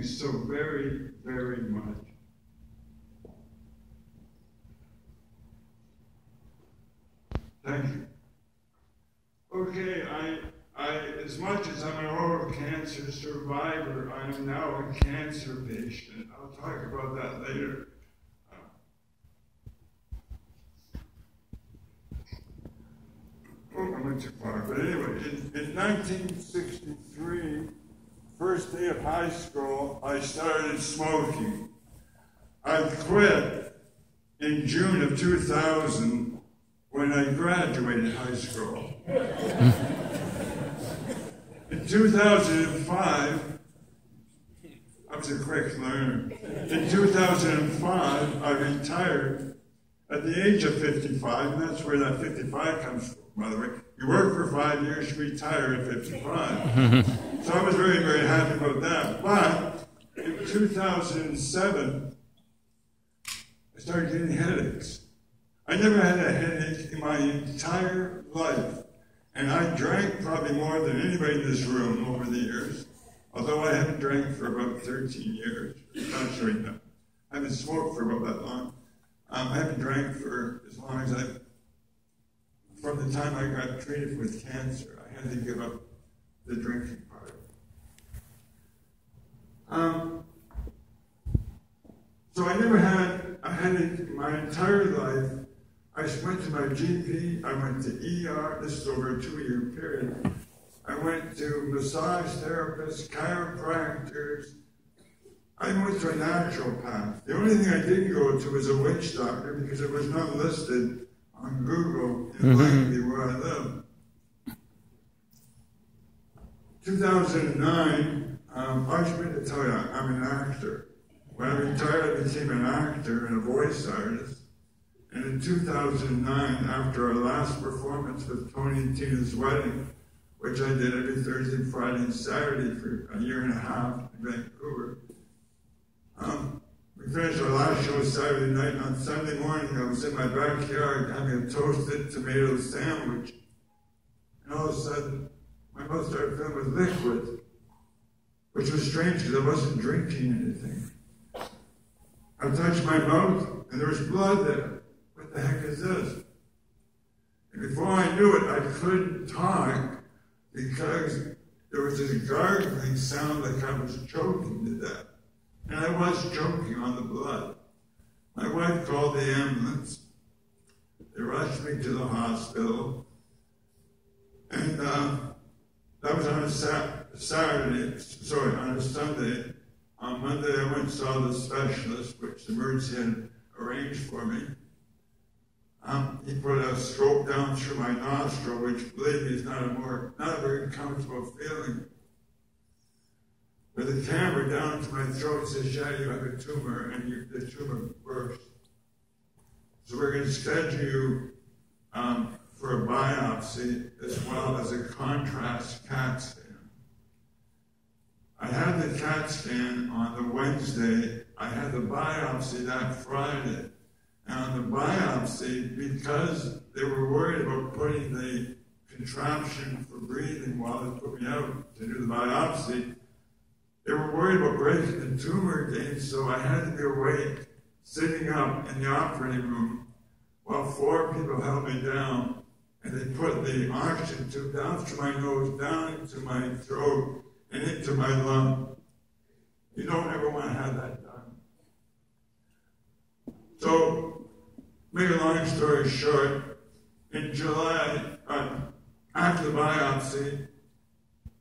you so very, very much. Thank you. Okay, I, I, as much as I'm an oral cancer survivor, I am now a cancer patient. I'll talk about that later. Oh, I went too far. But anyway, in, in 1963, first day of high school, I started smoking. I quit in June of 2000 when I graduated high school. in 2005, I was a quick learner. In 2005, I retired at the age of 55, and that's where that 55 comes from, by the way. You work for five years, you retire at 55. so I was very, very happy about that. But in 2007, I started getting headaches. I never had a headache in my entire life. And I drank probably more than anybody in this room over the years. Although I haven't drank for about 13 years. I'm Not sure that. I haven't smoked for about that long. Um, I haven't drank for as long as I, from the time I got treated with cancer, I had to give up the drinking. Um, so I never had I had it my entire life. I went to my GP, I went to ER, this is over a two-year period. I went to massage therapists, chiropractors, I went to a naturopath. The only thing I didn't go to was a witch doctor because it was not listed on Google in mm-hmm. where I live. 2009, um, I should to tell you, I'm an actor. When I retired, I became an actor and a voice artist. And in 2009, after our last performance with Tony and Tina's wedding, which I did every Thursday, Friday, and Saturday for a year and a half in Vancouver, um, we finished our last show Saturday night, and on Sunday morning, I was in my backyard having a toasted tomato sandwich. And all of a sudden, my mouth started filling with liquid, which was strange because I wasn't drinking anything. I touched my mouth, and there was blood there. What the heck is this? And before I knew it, I couldn't talk because there was this gargling sound like I was choking to death. And I was choking on the blood. My wife called the ambulance. They rushed me to the hospital. And uh, that was on a sa- Saturday, sorry, on a Sunday. On Monday, I went and saw the specialist, which the emergency had arranged for me. Um, he put a stroke down through my nostril, which, believe me, is not a more, not a very comfortable feeling with a camera down to my throat says, yeah, you have a tumor, and you, the tumor burst. So we're going to schedule you um, for a biopsy as well as a contrast CAT scan. I had the CAT scan on the Wednesday. I had the biopsy that Friday. And on the biopsy, because they were worried about putting the contraption for breathing while they put me out to do the biopsy, they were worried about breaking the tumor again, so I had to be awake, sitting up in the operating room while four people held me down and they put the oxygen tube down through my nose, down to my throat, and into my lung. You don't ever want to have that done. So, make a long story short, in July, uh, after the biopsy,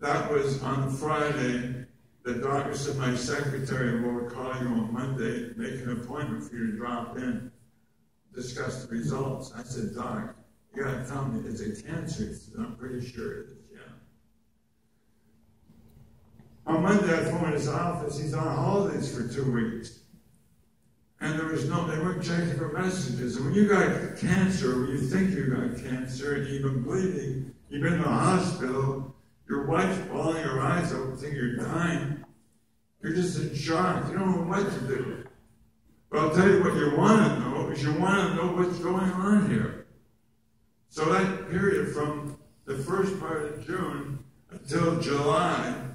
that was on Friday, the doctor said my secretary will call you on Monday, make an appointment for you to drop in, discuss the results. I said, Doc, you gotta tell me, is it cancer? He said, I'm pretty sure it is, yeah. On Monday, I phoned his office. He's on holidays for two weeks. And there was no, they weren't checking for messages. And when you got cancer, you think you got cancer, and you've been bleeding, you've been in the hospital, your wife's bawling her eyes out, thinking you're dying. You're just in shock. You don't know what to do. But I'll tell you what you want to know is you want to know what's going on here. So that period from the first part of June until July,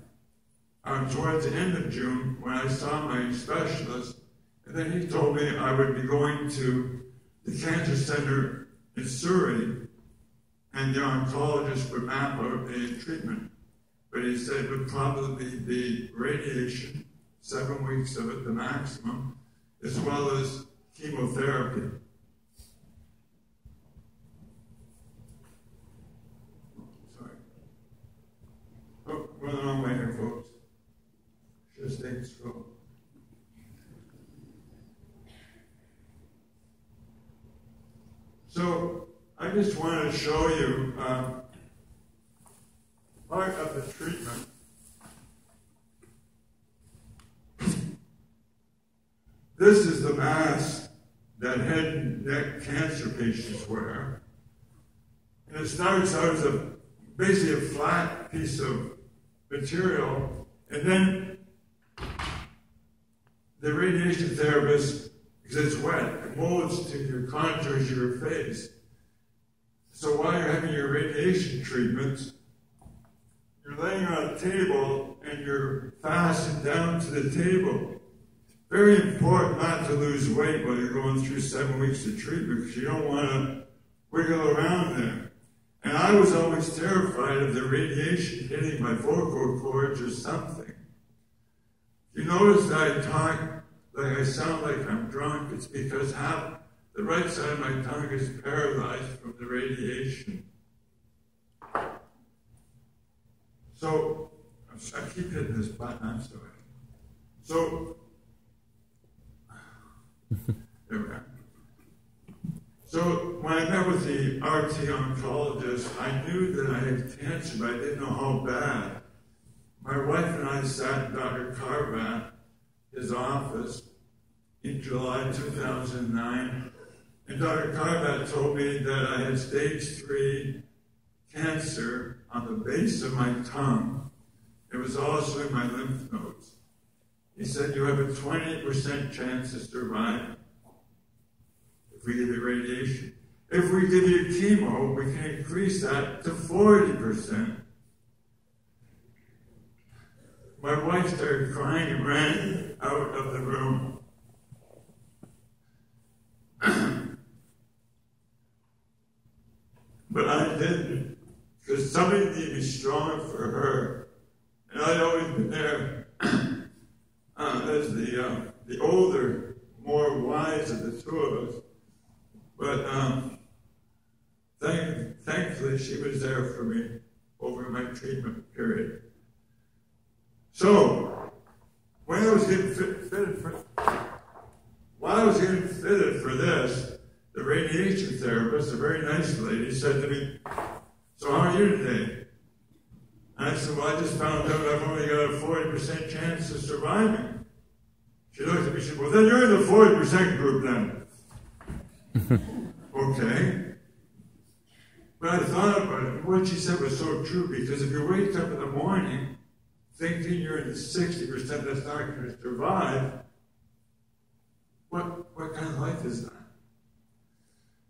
uh, towards the end of June when I saw my specialist, and then he told me I would be going to the cancer center in Surrey, and the oncologist would map out a treatment. But he said it would probably be radiation, seven weeks of it, the maximum, as well as chemotherapy. Sorry. Oh, we're the wrong way here, folks. Should have stayed slow. So I just want to show you uh, part of the treatment. This is the mask that head and neck cancer patients wear. And it starts out as a basically a flat piece of material, and then the radiation therapist because it's wet. It molds to your contours of your face. So while you're having your radiation treatment, you're laying on a table and you're fastened down to the table. Very important not to lose weight while you're going through seven weeks of treatment because you don't want to wiggle around there. And I was always terrified of the radiation hitting my vocal cords or something. You notice I talk like I sound like I'm drunk, it's because half the right side of my tongue is paralyzed from the radiation. So I keep hitting this button, I'm sorry. So there we are. So when I met with the RT oncologist, I knew that I had cancer, but I didn't know how bad. My wife and I sat in Dr. Carvat his office in July 2009. And Dr. Carvat told me that I had stage three cancer on the base of my tongue. It was also in my lymph nodes. He said, You have a 20% chance to survive if we give you radiation. If we give you chemo, we can increase that to 40%. My wife started crying and ran out of the room. but I didn't, because somebody needed to be strong for her. And I'd always been there uh, as the, uh, the older, more wise of the two of us. But um, thank, thankfully, she was there for me over my treatment period. So, when I was getting fit, fitted for, while I was getting fitted for this, the radiation therapist, a very nice lady, said to me, So how are you today? And I said, Well, I just found out I've only got a 40% chance of surviving. She looked at me and said, Well, then you're in the 40% group then. okay. But I thought about it. What she said was so true because if you wake up in the morning thinking you're in the 60% that's not going to survive, what, what kind of life is that?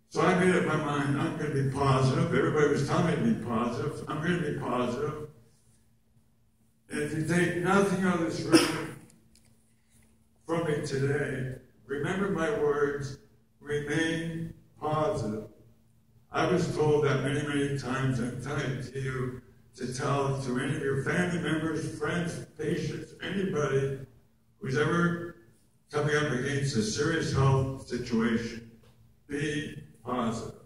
So I made up my mind, I'm going to be positive. Everybody was telling me to be positive. I'm going to be positive. And if you take nothing of this room from me today, remember my words, remain positive. I was told that many, many times. I'm telling to you to tell to any of your family members, friends, patients, anybody who's ever coming up against a serious health situation. Be positive.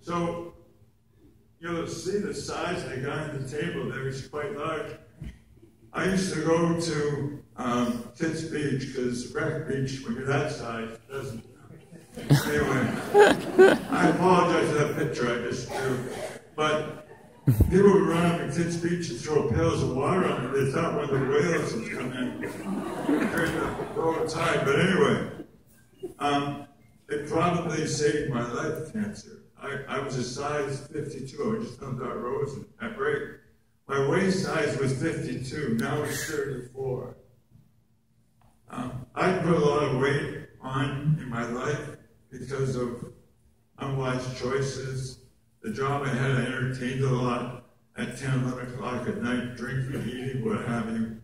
So you'll see the size of the guy on the table There, is quite large. I used to go to um, Beach because Wreck Beach, when you're that size, doesn't. Anyway, I apologize for that picture I just drew. But People would run up and Kits Beach and throw pails of water on it. They thought one of the whales was coming during the low tide. But anyway, um, it probably saved my life cancer. I, I was a size 52. I just found out rose at break. My waist size was 52. Now it's 34. Um, I put a lot of weight on in my life because of unwise choices, the job I had, I entertained a lot at 10, 11 o'clock at night, drinking, eating, what have you.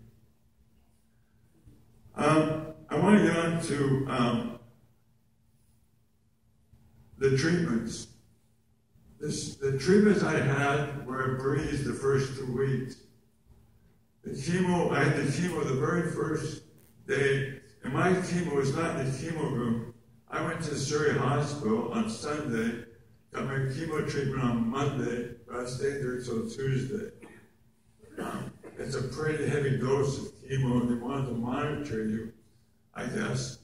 Um, I want to get on to um, the treatments. This, the treatments I had were breeze the first two weeks. The chemo, I had the chemo the very first day, and my chemo was not in the chemo room. I went to Surrey Hospital on Sunday, got my chemo treatment on Monday, but I stayed there until Tuesday. It's a pretty heavy dose of chemo, and they wanted to monitor you, I guess.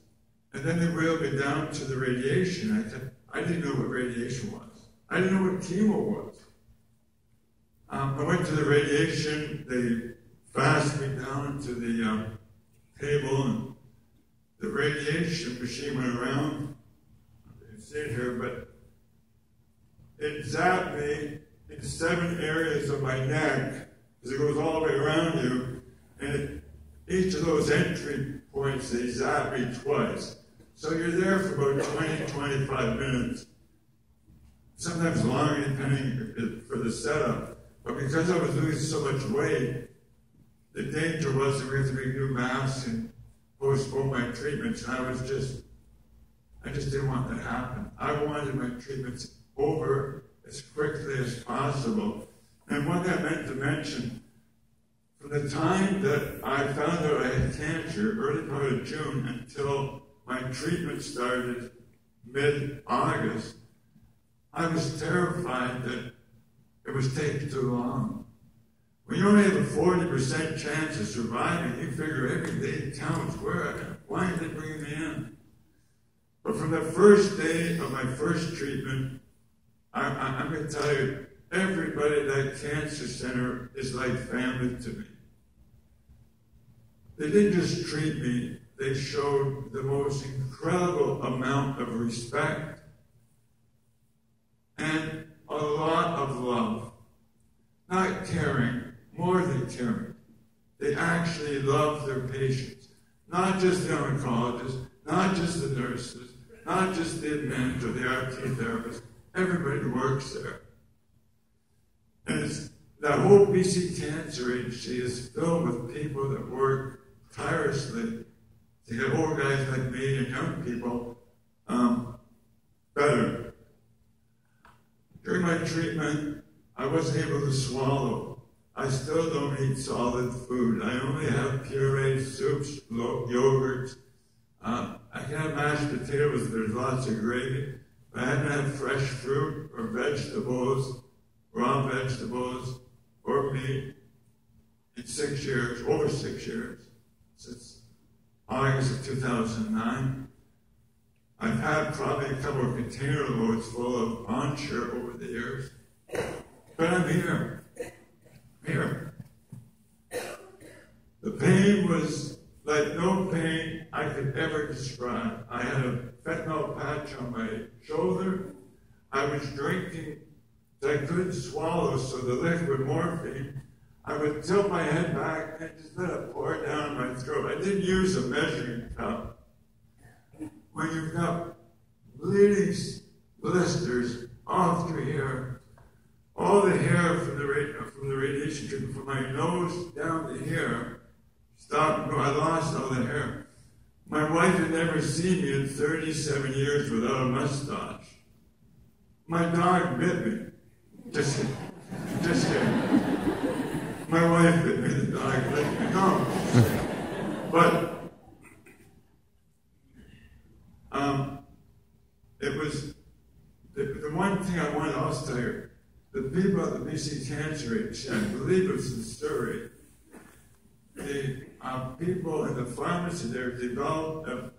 And then they wheeled me down to the radiation. I, I didn't know what radiation was. I didn't know what chemo was. Um, I went to the radiation. They fast me down to the um, table, and the radiation machine went around. You see it here, but it zapped me in seven areas of my neck because it goes all the way around you, and it, each of those entry points they zap me twice. So you're there for about 20, 25 minutes, sometimes longer depending for the setup. But because I was losing so much weight, the danger was that we had to make new masks and postpone my treatments. I was just, I just didn't want that to happen. I wanted my treatments over as quickly as possible. And what I meant to mention, from the time that I found out I had cancer, early part of June, until my treatment started mid-August, I was terrified that it was taking too long. When you only have a 40% chance of surviving, you figure every day counts. Where, why did they bring me in? But from the first day of my first treatment, I, am going to tell you, everybody at that cancer center is like family to me. They didn't just treat me, they showed the most incredible amount of respect and a lot of love. Not caring, more than caring. They actually love their patients. Not just the oncologists, not just the nurses, not just the admin or the RT therapist, everybody works there. And it's, that whole BC Cancer Agency is filled with people that work tirelessly to get old guys like me and young people um, better. During my treatment, I wasn't able to swallow. I still don't eat solid food. I only have pureed soups, yogurts. Uh, I can have mashed potatoes. There's lots of gravy. I hadn't had fresh fruit or vegetables, raw vegetables, or meat in six years, over six years, since August of 2009. I've had probably a couple of container loads full of Ensure over the years, but I'm here. Here. The pain was like no pain I could ever describe. I had a fentanyl patch on my shoulder. I was drinking I couldn't swallow, so the liquid morphine, I would tilt my head back and just let it pour down my throat. I didn't use a measuring cup. When you've got bleeding blisters all through here, all the hair from the, from the radiation from my nose down to here, stopped. I lost all the hair. My wife had never seen me in 37 years without a mustache. My dog bit me. Just kidding. Just kidding. My wife bit me, the dog bit me. No. But um, it was the one thing I want to also tell you, the people at the BC Cancer Agency, I believe it's in Surrey, the uh, people in the pharmacy there developed a,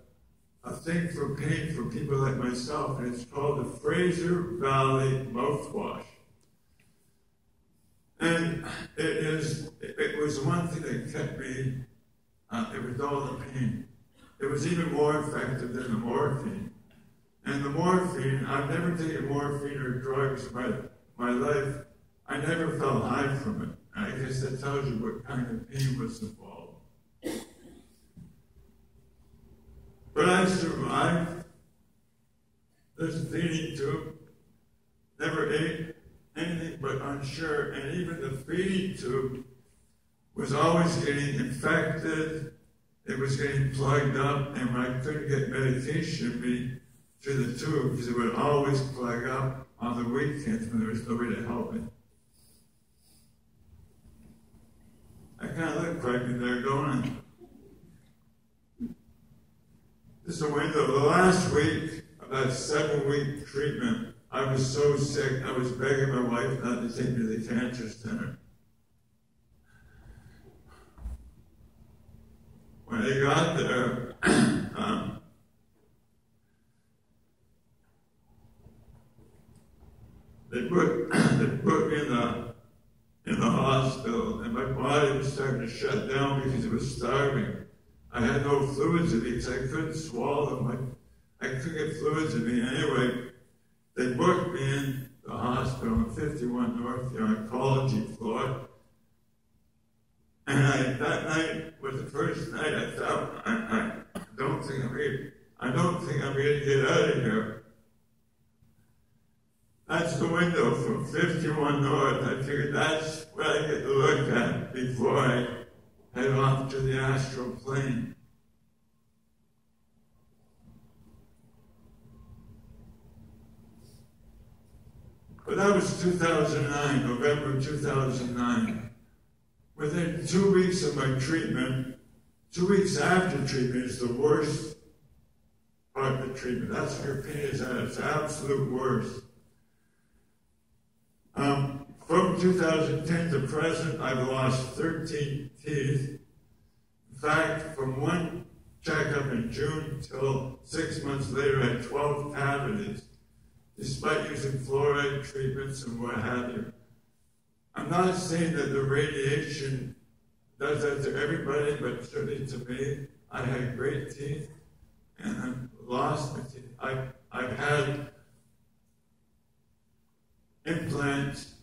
a thing for pain for people like myself, and it's called the Fraser Valley Mouthwash. And it is, it was one thing that kept me, uh, it was all the pain. It was even more effective than the morphine. And the morphine, I've never taken morphine or drugs my, my life. I never felt high from it. I guess that tells you what kind of pain was involved. But I survived this feeding tube, never ate, anything but Ensure. And even the feeding tube was always getting infected. It was getting plugged up, and when I couldn't get medication through the tube, because it would always plug up on the weekends when there was nobody to help me. I kind of look pregnant there, don't I? This is a window. The last week of that seven week treatment, I was so sick, I was begging my wife not to take me to the cancer center. When I got there, um, they put they put me in the in the hospital, and my body was starting to shut down because it was starving. I had no fluids in me because I couldn't swallow. I, I couldn't get fluids in me. Anyway, they booked me in the hospital on 51 North, the oncology floor. And I, that night was the first night I thought, I, I don't think I'm ready. I don't think I'm ready to get out of here. That's the window from 51 North. I figured that's what I get to look at before I head off to the astral plane. But that was 2009, November 2009. Within two weeks of my treatment, two weeks after treatment is the worst part of the treatment. That's what your pain is at its absolute worst. Um, from 2010 to present, I've lost 13 teeth. In fact, from one checkup in June till six months later, I had 12 cavities, despite using fluoride treatments and what have you. I'm not saying that the radiation does that to everybody, but certainly to me, I had great teeth and I've lost my teeth. I, I've had implants.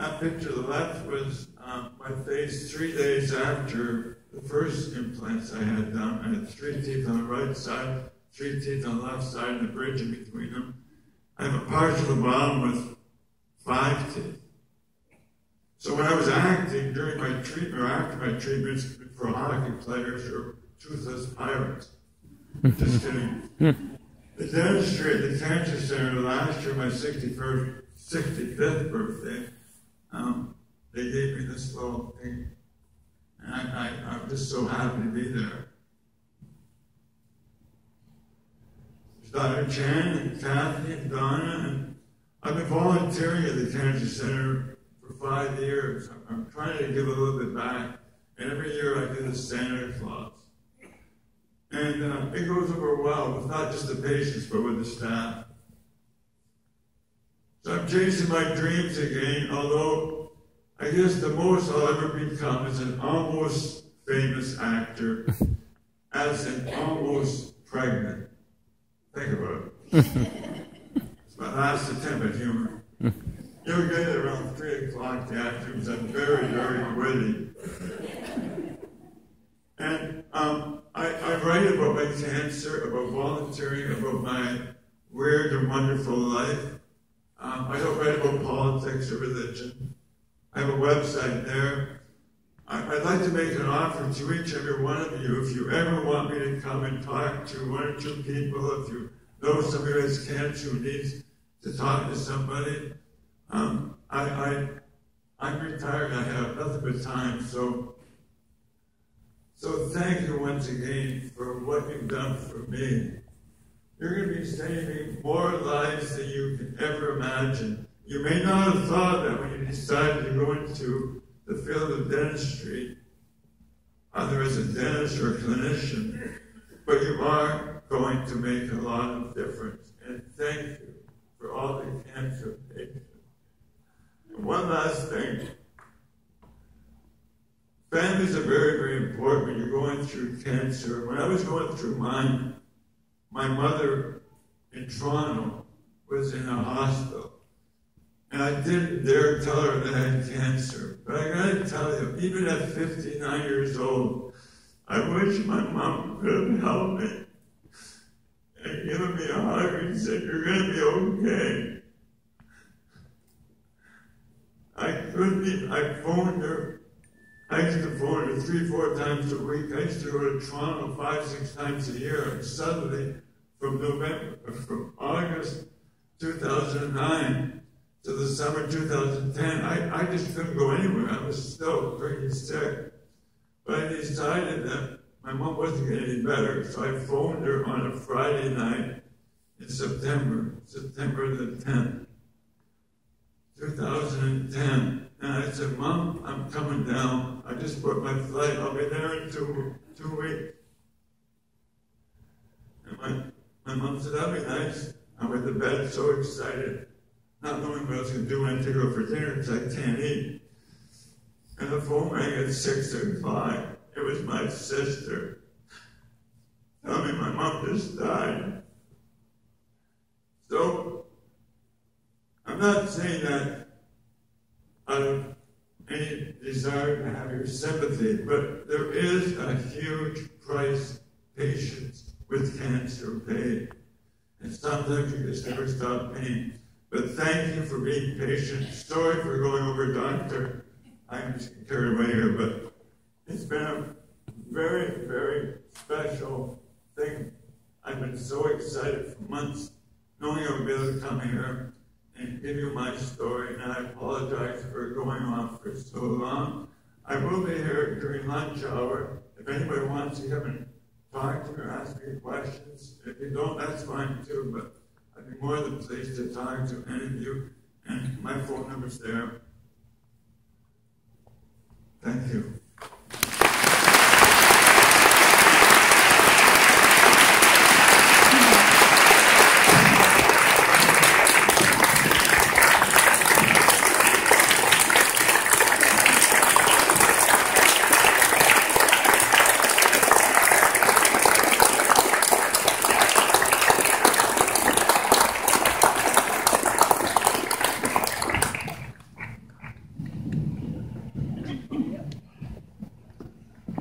That picture to the left was um, my face three days after the first implants I had done. I had three teeth on the right side, three teeth on the left side, and a bridge in between them. I have a partial bottom with five teeth. So when I was acting during my treatment or after my treatments for hockey players or toothless pirates, just kidding. the dentistry at the cancer center last year, my 61st 65th birthday, um, they gave me this little thing. And I, I, I'm just so happy to be there. There's Dr. Chan and Kathy and Donna, and I've been volunteering at the Cancer Center for five years. I'm, I'm trying to give a little bit back. And every year I do the Santa Claus. And uh, it goes over well with not just the patients, but with the staff. So I'm chasing my dreams again, although I guess the most I'll ever become is an almost famous actor as an almost pregnant. Think about it. it's my last attempt at humor. You'll get it around 3 o'clock the afternoons. I'm very, very witty. And um, I, I write about my cancer, about volunteering, about my weird and wonderful life. Um, I don't write about politics or religion. I have a website there. I, would like to make an offer to each and every one of you. If you ever want me to come and talk to one or two people, if you know somebody has cancer who needs to talk to somebody, um, I, I, I'm retired. I have nothing but time. So, so thank you once again for what you've done for me. You're going to be saving more lives than you can ever imagine. You may not have thought that when you decided to go into the field of dentistry, either as a dentist or a clinician, but you are going to make a lot of difference. And thank you for all the cancer patients. And one last thing. Families are very, very important when you're going through cancer. When I was going through mine, my mother in Toronto was in a hospital. And I didn't dare tell her that I had cancer. But I gotta tell you, even at 59 years old, I wish my mom could have helped me and given me a hug and said, You're gonna be okay. I couldn't I phoned her. I used to phone her three, four times a week. I used to go to Toronto five, six times a year. And suddenly, from November, uh, from August 2009 to the summer 2010, I, I just couldn't go anywhere. I was still pretty sick. But I decided that my mom wasn't getting any better, so I phoned her on a Friday night in September, September the 10th, 2010. And I said, Mom, I'm coming down. I just booked my flight. I'll be there in two, two weeks. And my, my mom said, that'd be nice. I went to bed so excited, not knowing what I was going to do I to go for dinner because I can't eat. And the phone rang at 6.35. It was my sister. Tell me my mom just died. So, I'm not saying that desire to have your sympathy, but there is a huge price patience with cancer paid. And sometimes you just never stop paying. But thank you for being patient. Sorry for going over doctor. I'm just carried away here, but it's been a very, very special thing. I've been so excited for months knowing I would be able to come here and give you my story, and I apologize for going on for so long. I will be here during lunch hour. If anybody wants to come and talk to me or ask me questions, if you don't, that's fine too, but I'd be more than pleased to talk to any of you, and my phone number's there. Thank you.